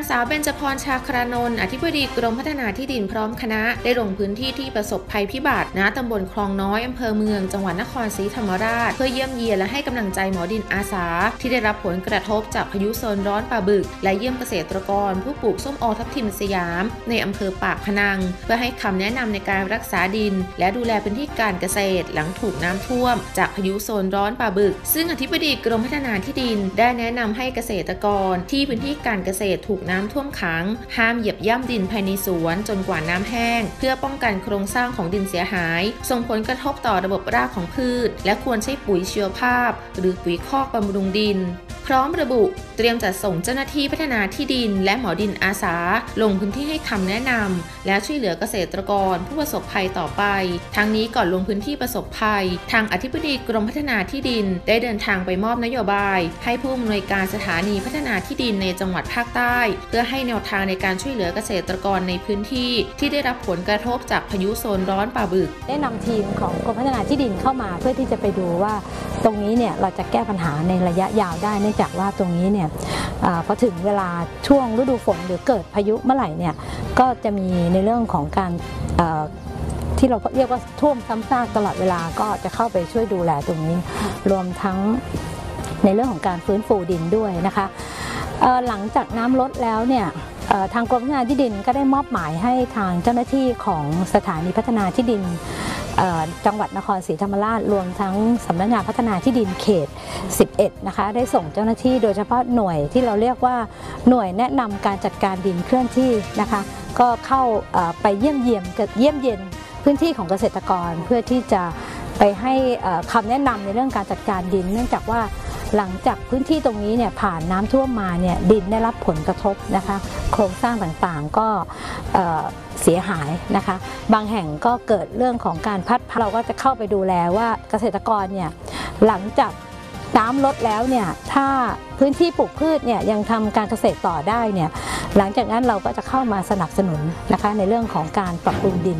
นางสาวเบญจพรชาครานนท์อธิบดีกรมพัฒนาที่ดินพร้อมคณะ ได้ลงพื้นที่ที่ประสบภัยพิบัติณตำบลคลองน้อยอำเภอเมืองจังหวัดนครศรีธรรมราช เพื่อเยี่ยมเยียนและให้กำลังใจหมอดินอาสา ที่ได้รับผลกระทบจากพายุโซนร้อนป่าบึก และเยี่ยมเกษตรกร ผู้ปลูกส้มโอทับทิมสยาม ในอำเภอปากพนัง เพื่อให้คำแนะนำในการรักษาดิน และดูแลพื้นที่การเกษตร หลังถูกน้ำท่วม จากพายุโซนร้อนป่าบึก ซึ่งอธิบดีกรมพัฒนาที่ดิน ได้แนะนำให้เกษตรกรที่พื้นที่การเกษตรถูกน้ำท่วมขัง ห้ามเหยียบย่ำดินภายในสวนจนกว่าน้ำแห้ง เพื่อป้องกันโครงสร้างของดินเสียหาย ส่งผลกระทบต่อระบบรากของพืช และควรใช้ปุ๋ยชีวภาพ หรือปุ๋ยคอกบำรุงดิน ร้อมระบุ เตรียมจัดส่งเจ้าหน้าที่พัฒนาที่ดิน และหมอดินอาสา ลงพื้นที่ให้คำแนะนำและช่วยเหลือเกษตรกรผู้ประสบภัยต่อไป ทั้งนี้ก่อนลงพื้นที่ประสบภัย ทางอธิบดีกรมพัฒนาที่ดิน ได้เดินทางไปมอบนโยบาย ให้ผู้อำนวยการสถานีพัฒนาที่ดินในจังหวัดภาคใต้ เพื่อให้แนวทางในการช่วยเหลือเกษตรกรในพื้นที่ ที่ได้รับผลกระทบจากพายุโซนร้อนป่าบึก ได้นำทีมของกรมพัฒนาที่ดินเข้ามาเพื่อที่จะไปดูว่า ตรงนี้เนี่ยเราจะแก้ปัญหาในระยะยาวได้เนื่องจากว่าตรงนี้เนี่ยอพอถึงเวลาช่วงฤดูฝนหรือเกิดพายุเมื่อไหร่เนี่ยก็จะมีในเรื่องของการที่เราเรียกว่าท่วมซ้ำซากตลอดเวลาก็จะเข้าไปช่วยดูแลตรงนี้ รวมทั้งในเรื่องของการฟื้นฟูดินด้วยนะคะหลังจากน้ำลดแล้วเนี่ยทางกรมพัฒนาที่ดินก็ได้มอบหมายให้ทางเจ้าหน้าที่ของสถานีพัฒนาที่ดิน จังหวัดนครศรีธรรมราชรวมทั้งสำนักงานพัฒนาที่ดินเขต 11 นะคะ ได้ส่งเจ้าหน้าที่โดยเฉพาะหน่วยที่เราเรียกว่าหน่วยแนะนำการจัดการดินเคลื่อนที่นะคะ ก็เข้าไปเยี่ยมเยี่ยมเยี่ยมเย็นพื้นที่ของเกษตรกรเพื่อที่จะไปให้คำแนะนำในเรื่องการจัดการดิน เนื่องจากว่า หลังจากพื้นที่ตรงนี้เนี่ยผ่านน้ำท่วมมาเนี่ยดินได้รับผลกระทบนะคะ โครงสร้างต่างๆก็เเสียหายนะคะ บางแห่งก็เกิดเรื่องของการพัดเราก็จะเข้าไปดูแลว่าเกษตรกรเนี่ยหลังจากน้ำลดแล้วเนี่ยถ้าพื้นที่ปลูกพืชเนี่ยยังทำการเกษตรต่อได้เนี่ยหลังจากนั้นเราก็จะเข้ามาสนับสนุนนะคะในเรื่องของการปรับปรุงดิน